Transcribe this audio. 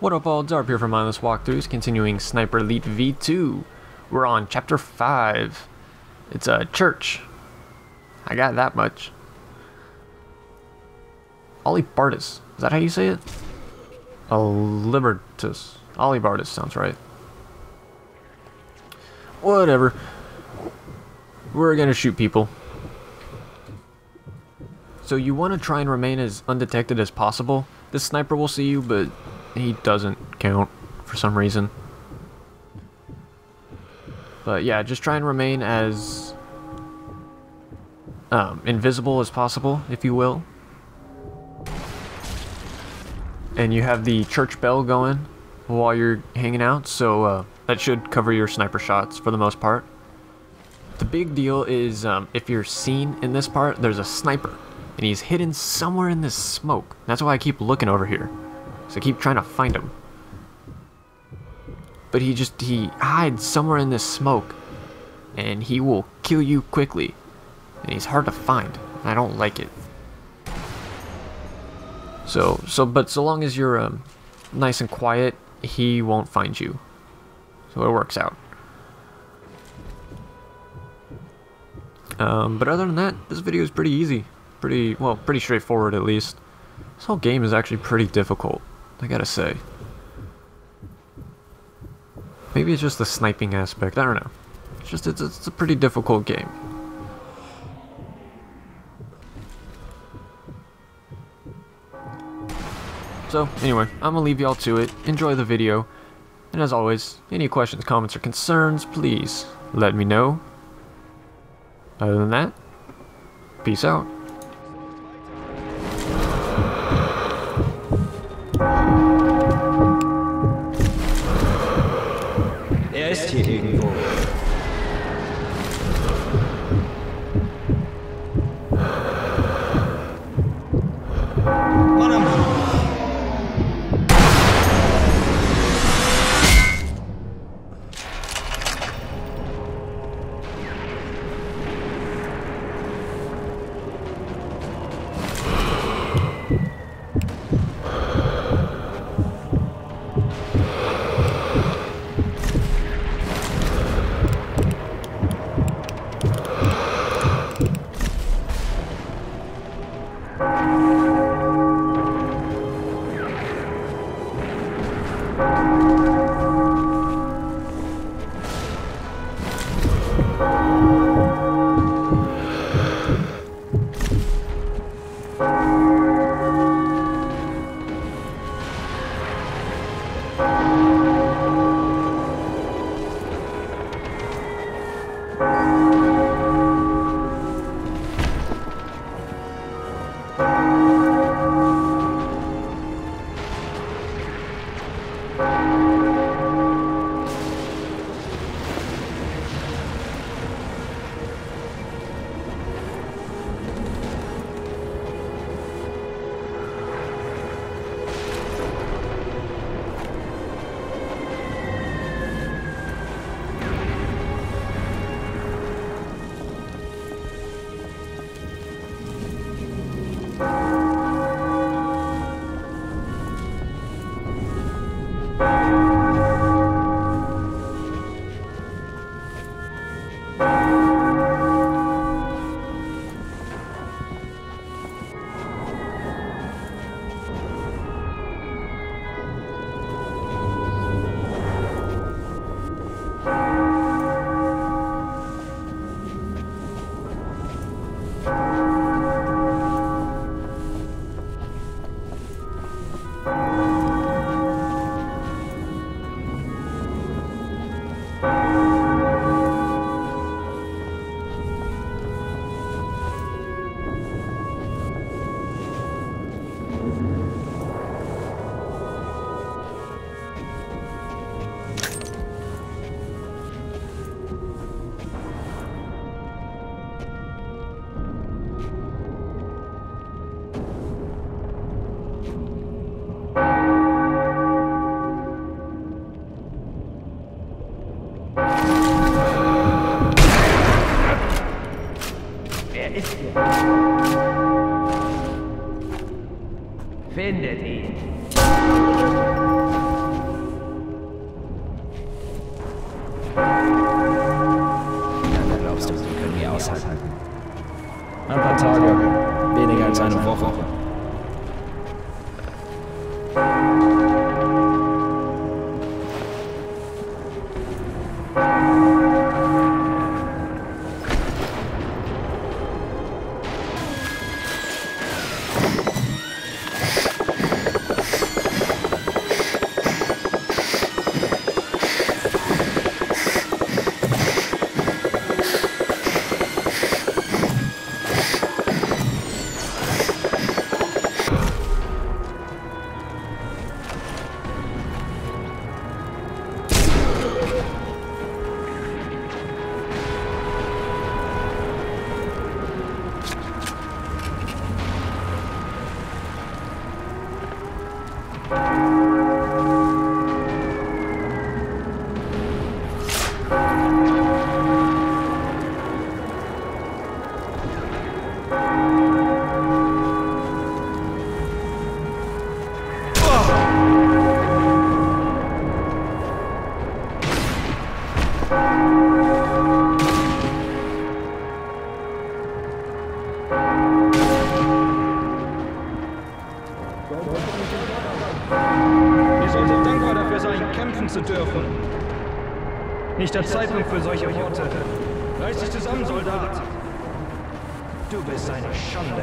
What up all, Darb here from Mindless Walkthroughs, continuing Sniper Elite V2. We're on Chapter 5. It's a church. I got that much. Olibardus. Is that how you say it? Olibertus. Olibardus sounds right. Whatever. We're gonna shoot people. So you want to try and remain as undetected as possible. This sniper will see you, but he doesn't count for some reason. But yeah, just try and remain as um, invisible as possible, if you will. And you have the church bell going while you're hanging out, so uh, that should cover your sniper shots for the most part. The big deal is um, if you're seen in this part, there's a sniper and he's hidden somewhere in this smoke. That's why I keep looking over here. So I keep trying to find him. But he just, he hides somewhere in this smoke. And he will kill you quickly. And he's hard to find. I don't like it. So, so, but so long as you're um, nice and quiet, he won't find you. So it works out. Um, but other than that, this video is pretty easy pretty, well, pretty straightforward at least. This whole game is actually pretty difficult, I gotta say. Maybe it's just the sniping aspect, I don't know. It's just, it's, it's a pretty difficult game. So, anyway, I'm gonna leave y'all to it. Enjoy the video. And as always, any questions, comments, or concerns, please let me know. Other than that, peace out. Glaubst du, wir können hier aushalten? Ein paar Tage, weniger als eine Woche. Kämpfen zu dürfen. Nicht der Zeitpunkt für solche Worte. Reiß dich zusammen, Soldat. Du bist eine Schande.